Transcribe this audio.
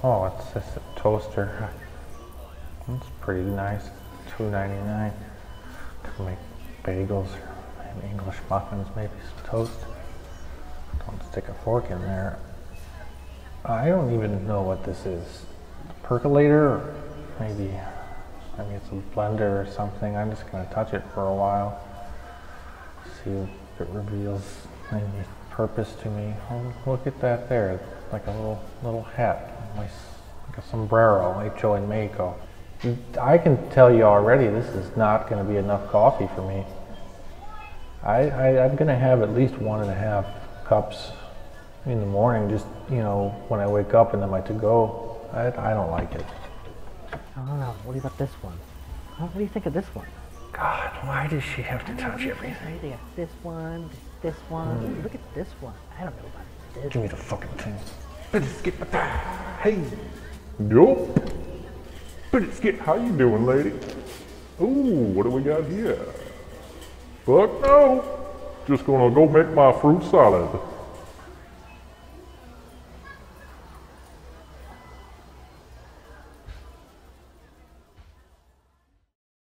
Oh, it's just a toaster. It's pretty nice. Two ninety nine. Could make bagels and English muffins, maybe some toast. Don't stick a fork in there. I don't even know what this is. Percolator? Or maybe maybe it's a blender or something. I'm just gonna touch it for a while. See if it reveals any purpose to me. Oh, look at that there. Like a little little hat. Nice like a sombrero, hecho en Mexico. I can tell you already this is not going to be enough coffee for me. I, I, I'm going to have at least one and a half cups in the morning, just, you know, when I wake up and then my to-go. I, I don't like it. I don't know. What about this one? What do you think of this one? God, why does she have to touch What do you everything? They got this one, this one. Mm. Look at this one. I don't know about this. Give me the fucking thing. Biscuit, hey, yo, Biscuit, how you doing, lady? Ooh, what do we got here? Fuck no, just gonna go make my fruit salad.